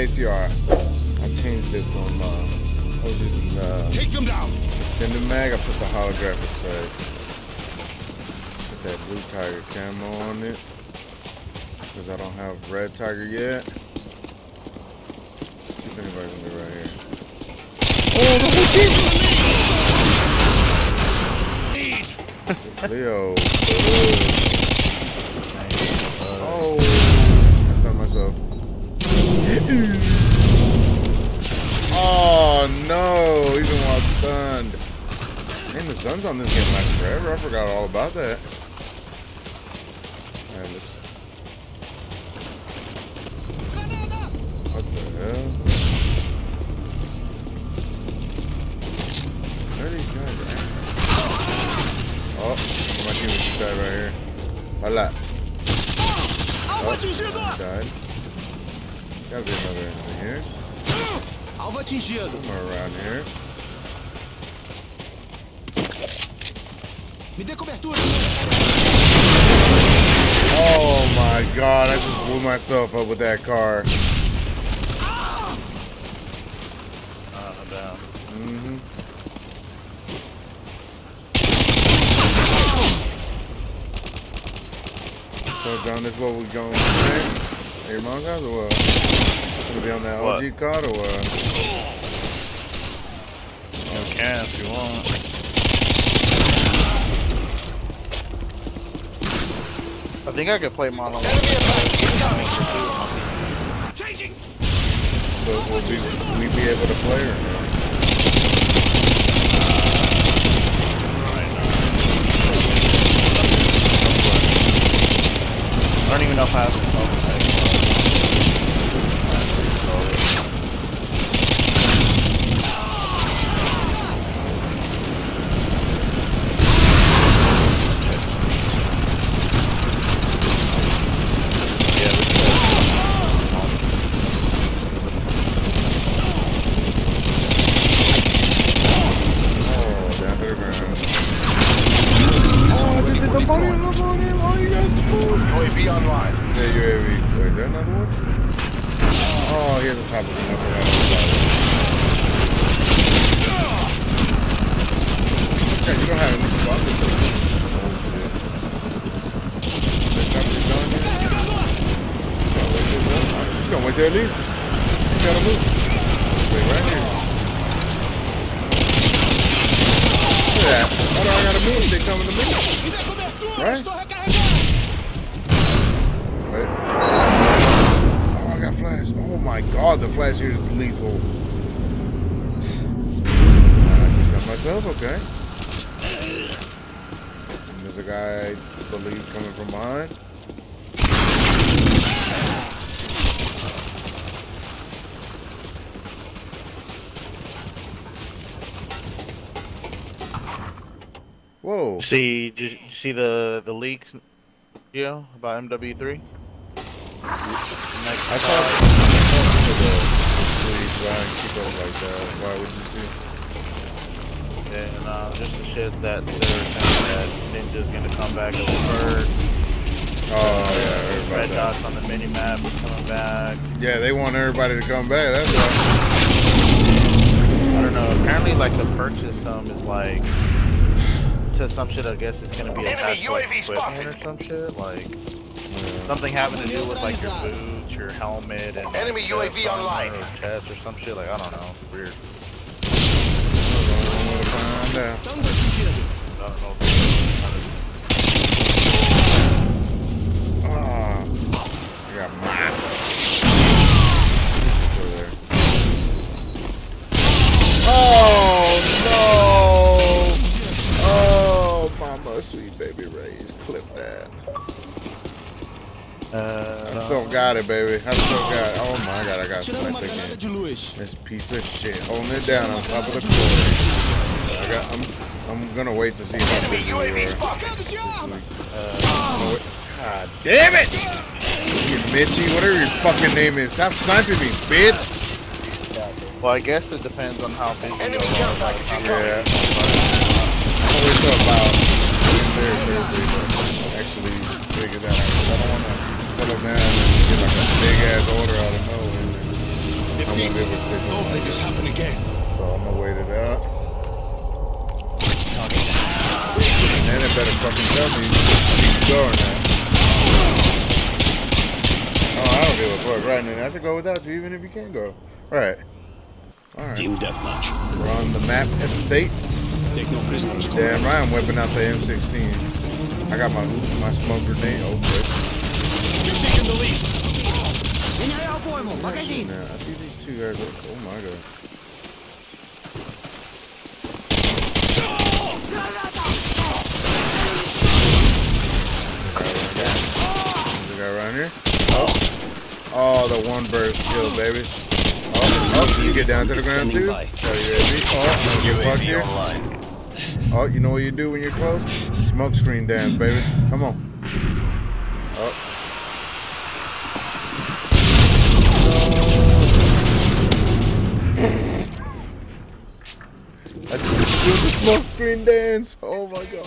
ACR. I changed it from. Uh, I was using uh, Take them down. extended mag. I put the holographic sight. Put that blue tiger camo on it because I don't have red tiger yet. See if anybody's gonna be right here. Oh, the whole team! Leo. Oh, oh no, even while stunned. Man, the sun's on this game lasts forever. I forgot all about that. Alright, let's. What the hell? Gotta be another enemy here. Atingido. Somewhere around here. Me dê cobertura. Oh my god, I just blew myself up with that car. Uh, down. Mm-hmm. So John, this what we're going? Hey, your mom guys or what? Gonna be on that What? OG card or what? You can if you want. I think I could play mono. Changing. But will we, we be able to play or not? I don't even know if I have it leaves. You gotta move. Wait right here. Look at that. Why do I gotta move? They coming to. Me. Right? Wait. Oh, I got flash. Oh my god, the flash here is lethal. I just got myself, okay. And there's a guy, I believe, coming from behind. Whoa. See, did you see the the leaks, you know, about MW3? I saw I saw the, the why keep up like that. Why would you see? And uh, just the shit that they're saying that Ninja's gonna come back as a bird. Oh yeah, I heard about Red that. dots on the mini map is coming back. Yeah, they want everybody to come back. That's why. I don't know. Apparently, like the purchase sum is like says some shit. I guess it's gonna be Enemy attached like, UAV equipment or some shit. Like Yeah. something having to do with like your boots, your helmet, and Enemy like, UAV chest armor online. or chest or some shit. Like I don't know. Weird. Got it, baby. I still got it. Oh my god, I got Tirando sniped again. This piece of shit holding it down on top of the floor. I got. I'm. I'm gonna wait to see how Enemy busy we UAV are. spotted. Carga de arma. Uh, I'm gonna wait- God damn it! You Mitchy, whatever your fucking name is. Stop sniping me, bitch. Well, I guess it depends on how busy Enemy you care are. by the package time Yeah. I'm always thought about there Thursday to actually figure that out. 'cause I don't want to settle down and get like a big ass order out of nowhere. and I won't be able to figure it Don't out. this happen again. So I'm gonna wait it out. And then it better fucking tell me you can go or not. Oh, I don't give a fuck. Right, then I should go without you even if you can't go. Right. Alright. Team deathmatch. We're on the map estate. Take no prisoners. Damn right, I'm whipping out the M16. I got my my smoke grenade. Oh, good. Меняю обойму. Магазин. Now, I see these two guys. Oh my god. There's a guy around here. Oh, oh, the one burst kill, baby. Oh, oh, did you get down to the ground too? Oh, you ready? Oh, you get fucked here. Oh, you know what you do when you're close? Smoke screen dance, baby. Come on. Oh. off screen dance. Oh my god.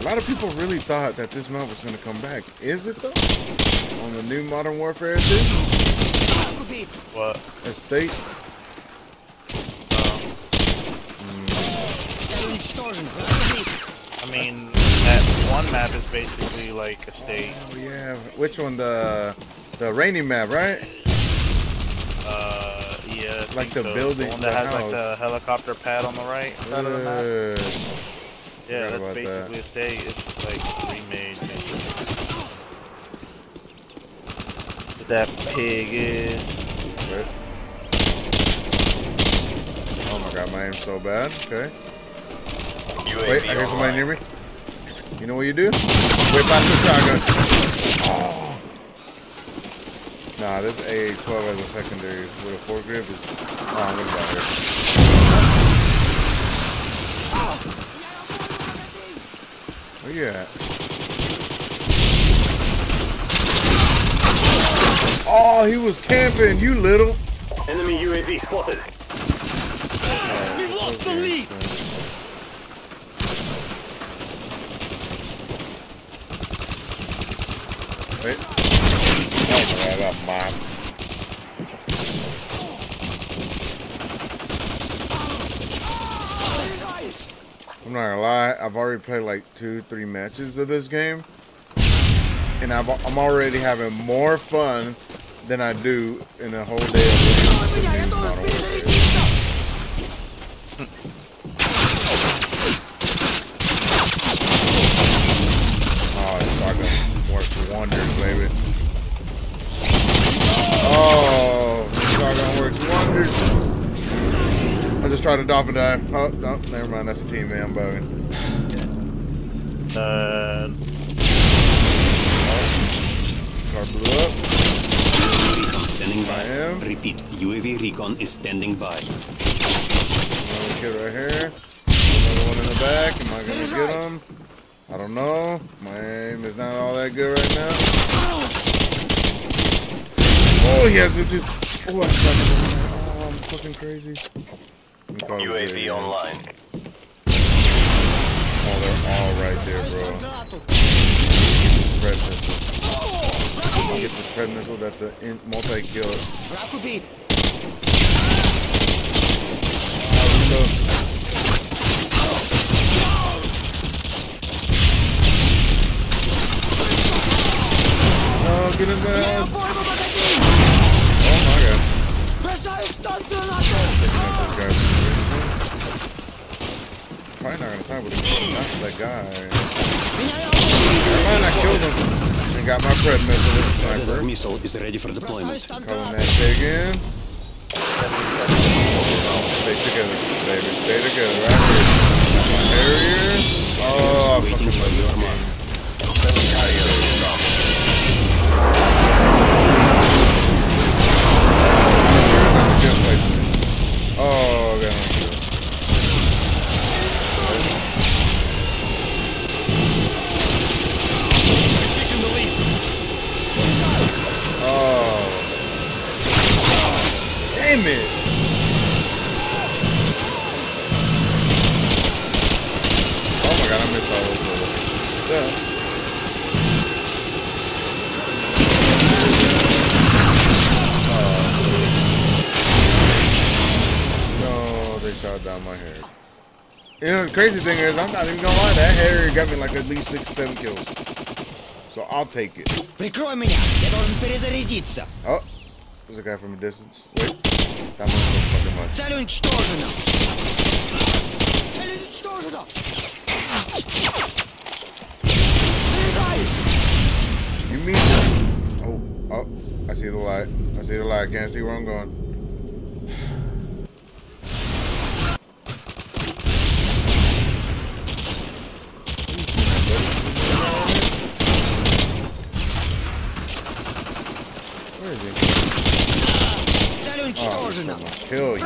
A lot of people really thought that this map was going to come back. Is it though? On the new Modern Warfare 2? What? Estate? I mean, that one map is basically like Estate. Oh, yeah, which one? The the rainy map, right? Like think the building- The one the that has like the helicopter pad on the right side of the map. Uh, Yeah, that's about that. basically Estate. It's just like remade. basically. That pig is. wait. Oh my god, my aim's so bad. Okay. Wait, I hear somebody near me. You know what you do? Whip out the shotgun. Oh. Nah, this AA-12 as a secondary with a foregrip is. Oh, I'm gonna die here. Where you at? Oh, he was camping, you little. Enemy UAV spotted. We've lost the lead. Wait. I'm not gonna lie, I've already played like two, three matches of this game. And I've, I'm already having more fun than I do in a whole day of wonders. I just tried to dolphin dive. Oh, no, never mind. That's a team man bugging. Uh, Car blew up. Recon standing by. I am. Repeat, UAV recon is standing by. Another kid right here. Another one in the back. Am I gonna get him? I don't know. My aim is not all that good right now. Oh, he has Bluetooth. Oh, I stuck him. Oh, I'm fucking crazy. UAV online. Oh, they're all right there, bro. Red missile. Get this red missile. That's a multi-kill. Oh, reload. Oh, get his there. probably not gonna sign with. Not that guy. Never mind, I killed him. And got my missile with the sniper. missile is ready for deployment. Calling that shit again. Stay together, baby. Stay together. Right Oh, I fucking love. shot down my harrier. You know, the crazy thing is, I'm not even gonna lie, that harrier got me like at least six, seven kills. So I'll take it. Прикрой меня! Я должен перезарядиться. Oh, there's a guy from a distance. Wait, that was so fucking much. Цель уничтожена. Цель You mean? Oh, oh, I see the light. I see the light. Can't see where I'm going.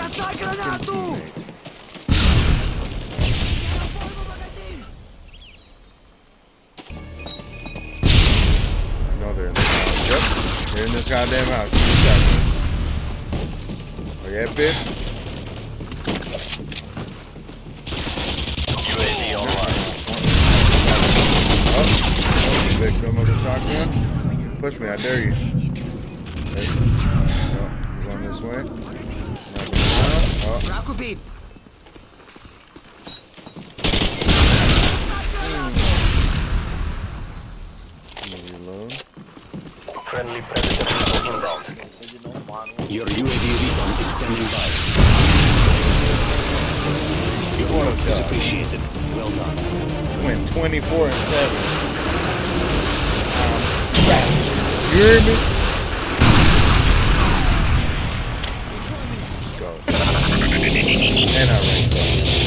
Бросай гранату! магазин! I know they're in this house. Yep, they're in this goddamn house. Good shot. Oh yeah, bitch. UAV online. Oh, victim of the shotgun. Push me, I dare you. Okay. No, you're going this way. Rakubin. Friendly predator inbound. Your UAV recon is standing by. Your work is appreciated. Well done. Win 24 and 7. Um, you hear me? anna right there.